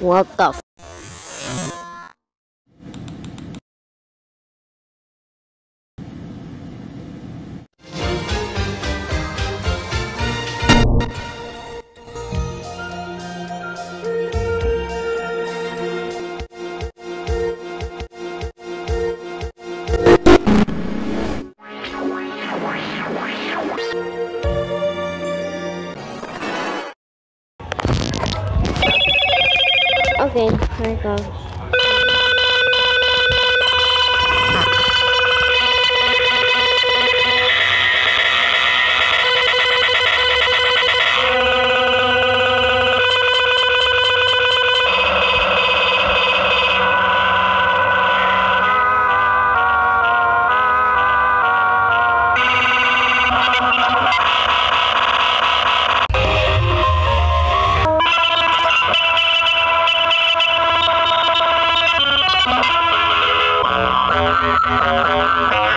What the Okay, here I go. Bye.